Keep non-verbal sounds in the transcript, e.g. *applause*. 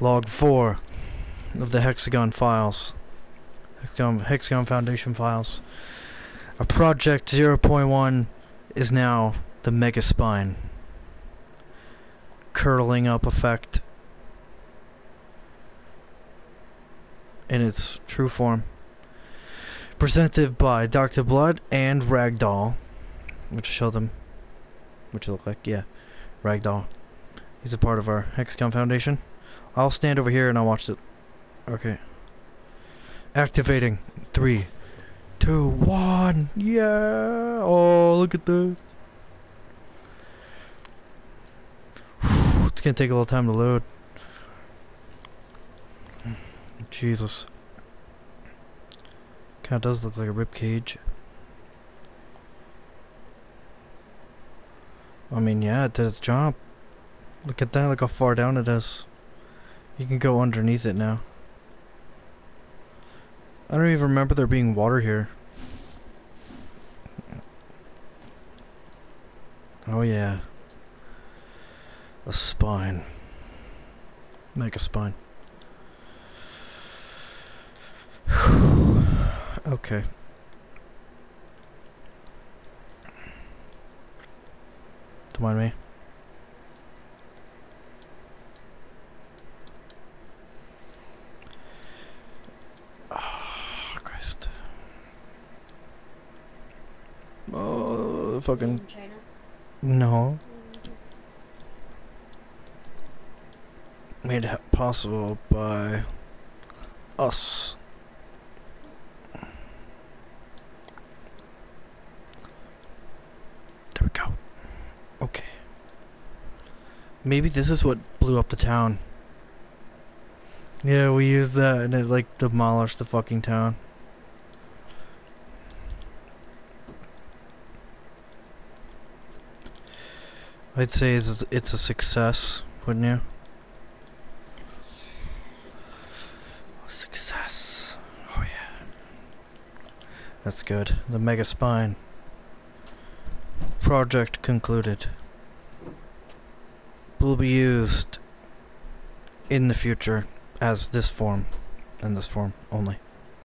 Log 4 of the Hexagon files. Hexagon, Hexagon Foundation files. A project 0.1 is now the Mega Spine. Curling up effect in its true form. Presented by Dr. Blood and Ragdoll. Which show them which it look like, yeah. Ragdoll. He's a part of our Hexagon Foundation. I'll stand over here and I'll watch it. Okay. Activating. Three, two, one. Yeah. Oh, look at that. It's gonna take a little time to load. Jesus. Kinda does look like a rib cage. I mean, yeah, it did its job. Look at that, look how far down it is. You can go underneath it now. I don't even remember there being water here. Oh yeah. A spine. Make a spine. *sighs* okay. Don't mind me. Oh, Christ. Oh, fucking. China. No. Mm-hmm. Made it possible by us. There we go. Okay. Maybe this is what blew up the town. Yeah, we used that and it like demolished the fucking town. I'd say it's, it's a success, wouldn't you? Success. Oh yeah. That's good. The Mega Spine. Project concluded. Will be used in the future as this form. In this form only.